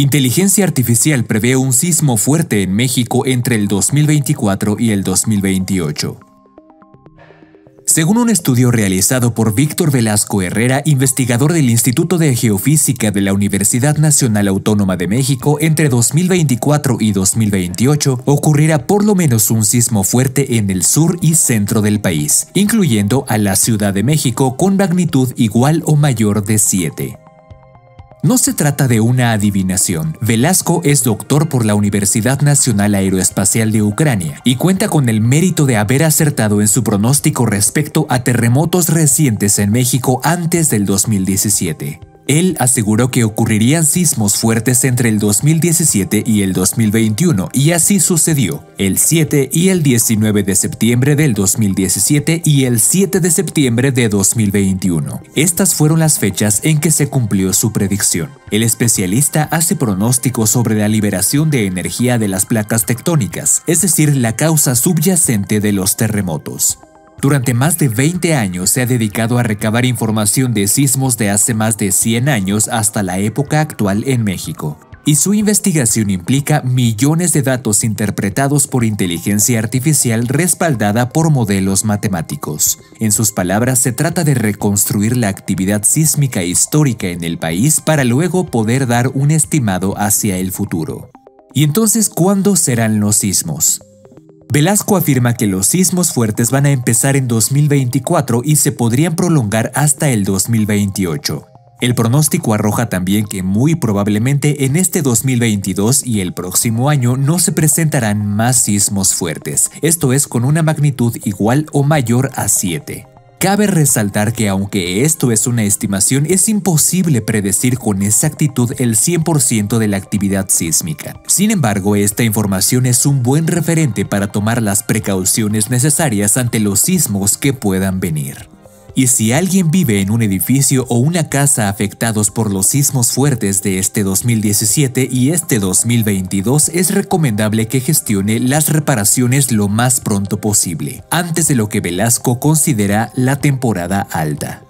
Inteligencia Artificial prevé un sismo fuerte en México entre el 2024 y el 2028. Según un estudio realizado por Víctor Velasco Herrera, investigador del Instituto de Geofísica de la Universidad Nacional Autónoma de México, entre 2024 y 2028 ocurrirá por lo menos un sismo fuerte en el sur y centro del país, incluyendo a la Ciudad de México con magnitud igual o mayor de 7. No se trata de una adivinación. Velasco es doctor por la Universidad Nacional Aeroespacial de Ucrania y cuenta con el mérito de haber acertado en su pronóstico respecto a terremotos recientes en México antes del 2017. Él aseguró que ocurrirían sismos fuertes entre el 2017 y el 2021, y así sucedió, el 7 y el 19 de septiembre del 2017 y el 7 de septiembre de 2021. Estas fueron las fechas en que se cumplió su predicción. El especialista hace pronósticos sobre la liberación de energía de las placas tectónicas, es decir, la causa subyacente de los terremotos. Durante más de 20 años se ha dedicado a recabar información de sismos de hace más de 100 años hasta la época actual en México. Y su investigación implica millones de datos interpretados por inteligencia artificial respaldada por modelos matemáticos. En sus palabras, se trata de reconstruir la actividad sísmica histórica en el país para luego poder dar un estimado hacia el futuro. ¿Y entonces cuándo serán los sismos? Velasco afirma que los sismos fuertes van a empezar en 2024 y se podrían prolongar hasta el 2028. El pronóstico arroja también que muy probablemente en este 2022 y el próximo año no se presentarán más sismos fuertes, esto es con una magnitud igual o mayor a 7. Cabe resaltar que aunque esto es una estimación, es imposible predecir con exactitud el 100% de la actividad sísmica. Sin embargo, esta información es un buen referente para tomar las precauciones necesarias ante los sismos que puedan venir. Y si alguien vive en un edificio o una casa afectados por los sismos fuertes de este 2017 y este 2022, es recomendable que gestione las reparaciones lo más pronto posible, antes de lo que Velasco considera la temporada alta.